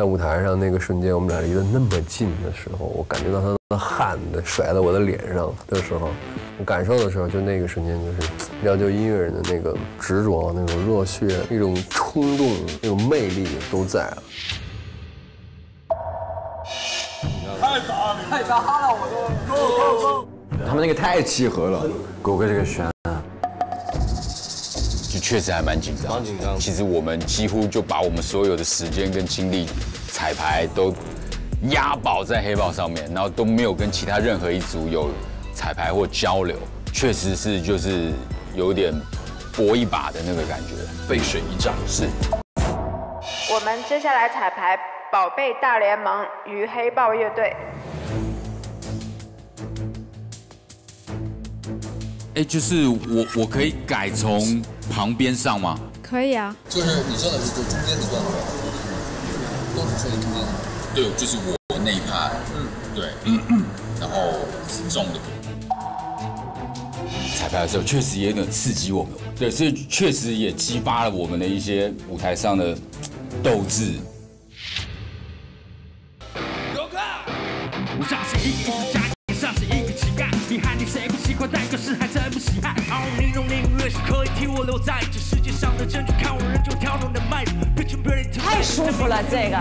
在舞台上那个瞬间，我们俩离得那么近的时候，我感觉到他的汗的甩到我的脸上的时候，我感受的时候，就那个瞬间就是要就音乐人的那个执着、那种热血、那种冲动、那种魅力都在了。太炸了！太炸了！我都他们那个太契合了，狗哥这个旋，就确实还蛮紧张，蛮紧张其实我们几乎就把我们所有的时间跟精力，彩排都押宝在黑豹上面，然后都没有跟其他任何一组有彩排或交流，确实是就是有点搏一把的那个感觉，背水一战是。我们接下来彩排《宝贝大联盟》与黑豹乐队。哎，就是我我可以改从旁边上吗？可以啊，就是你说的是就中间那段吗？都是设计中间的。对，就是我那一排，嗯，对，嗯嗯然后是重的。彩排的时候确实也有点刺激我们，对，所以确实也激发了我们的一些舞台上的斗志。我像是一个艺术家，是一个乞丐。你喊你谁不喜欢，但可是还真不稀罕。哦，你用音可以替我留在这世界上的证据，看我仍旧跳动的脉搏。别请别人太舒服了这个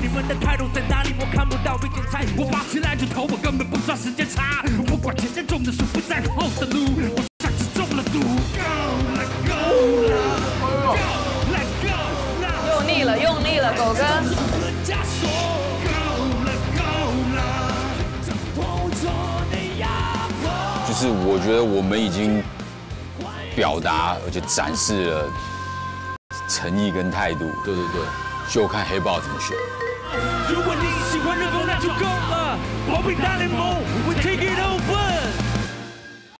你们的态度在哪里？我看不到，并且猜。我拔起来就头，我根本不算时间差。我管前面种的树，不在乎后的路。我像是中了毒。用力了，用力了，狗哥。就是我觉得我们已经表达而且展示了诚意跟态度，对对对，就看黑豹怎么选。如果你喜欢热狗，那就够了。宝贝大联盟，We take it。